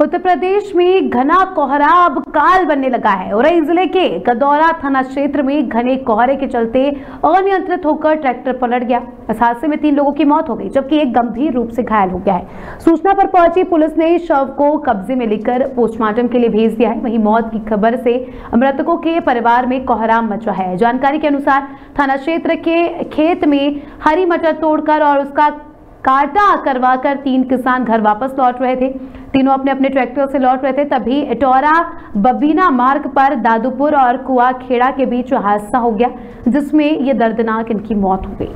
उत्तर प्रदेश में घना कोहरा अब काल बनने लगा है उरई ज़िले के गदौरा थाना क्षेत्र में घने कोहरे के चलते अनियंत्रित होकर ट्रैक्टर पलट गया। इस हादसे में तीन लोगों की मौत हो गई, जबकि एक गंभीर रूप से घायल हो गया है। सूचना पर पहुँची पुलिस ने शव को कब्जे में लेकर पोस्टमार्टम के लिए भेज दिया है। वहीं मौत की खबर से मृतकों के परिवार में कोहराम मचा है। जानकारी के अनुसार थाना क्षेत्र के खेत में हरी मटर तोड़कर और उसका काटा करवाकर तीन किसान घर वापस लौट रहे थे। तीनों अपने अपने ट्रैक्टर से लौट रहे थे। तभी इटौरा, बबीना मार्ग पर दादूपुर और कुआखेड़ा के बीच हादसा हो गया, जिसमें ये दर्दनाक इनकी मौत हो गई।